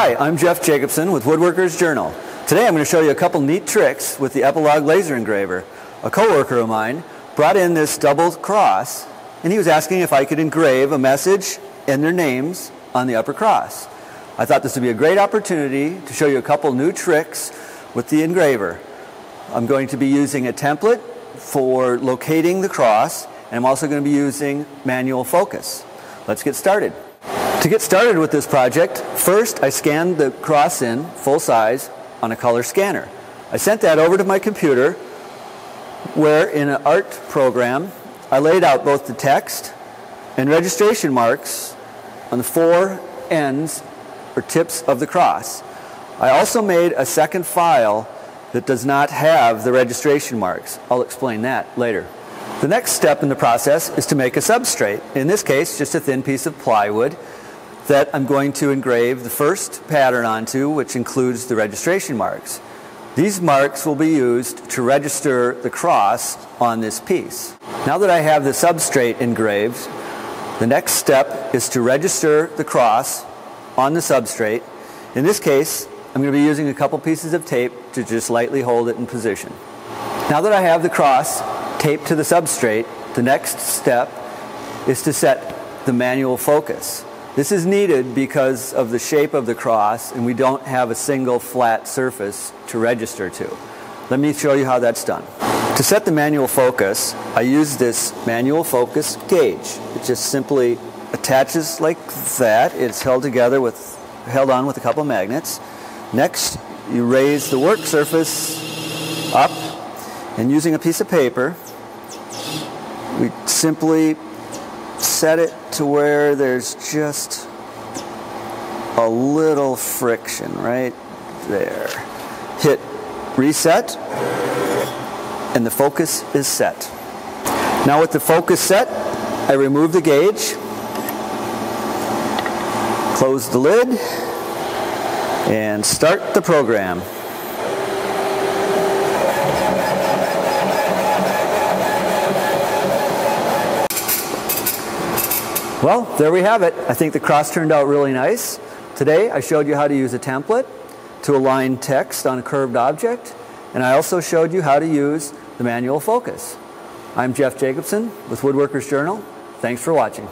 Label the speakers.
Speaker 1: Hi, I'm Jeff Jacobson with Woodworker's Journal. Today I'm going to show you a couple neat tricks with the Epilog laser engraver. A coworker of mine brought in this double cross and he was asking if I could engrave a message and their names on the upper cross. I thought this would be a great opportunity to show you a couple new tricks with the engraver. I'm going to be using a template for locating the cross and I'm also going to be using manual focus. Let's get started. To get started with this project, first I scanned the cross in full size on a color scanner. I sent that over to my computer where in an art program I laid out both the text and registration marks on the four ends or tips of the cross. I also made a second file that does not have the registration marks. I'll explain that later. The next step in the process is to make a substrate. In this case, just a thin piece of plywood that I'm going to engrave the first pattern onto, which includes the registration marks. These marks will be used to register the cross on this piece. Now that I have the substrate engraved, the next step is to register the cross on the substrate. In this case, I'm going to be using a couple pieces of tape to just lightly hold it in position. Now that I have the cross taped to the substrate, the next step is to set the manual focus. This is needed because of the shape of the cross and we don't have a single flat surface to register to. Let me show you how that's done. To set the manual focus, I use this manual focus gauge. It just simply attaches like that. It's held together with, held on with a couple magnets. Next, you raise the work surface up and using a piece of paper, we simply set it to where there's just a little friction right there. Hit reset and the focus is set. Now with the focus set, I remove the gauge, close the lid, and start the program. Well, there we have it. I think the cross turned out really nice. Today I showed you how to use a template to align text on a curved object, and I also showed you how to use the manual focus. I'm Jeff Jacobson with Woodworkers Journal. Thanks for watching.